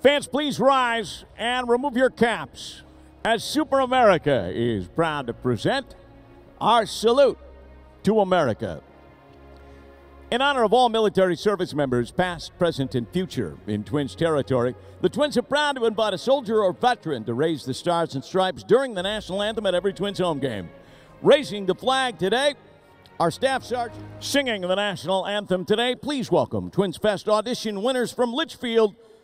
Fans, please rise and remove your caps as SuperAmerica is proud to present our salute to America. In honor of all military service members, past, present, and future, in Twins territory, the Twins are proud to invite a soldier or veteran to raise the stars and stripes during the national anthem at every Twins home game. Raising the flag today, our staff sergeant singing the national anthem today. Please welcome Twins Fest audition winners from Litchfield,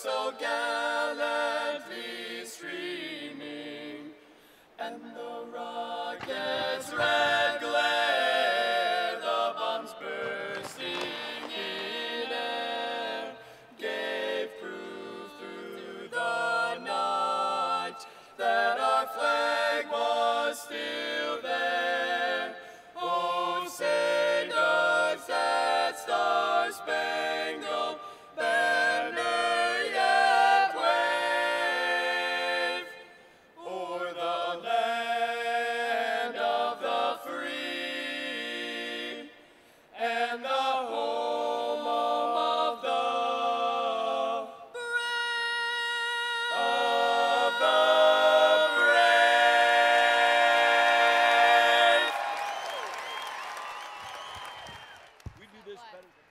so gallantly streaming, and the rocket's red glare, the bombs bursting in air, gave proof through the night that our flag was still. better.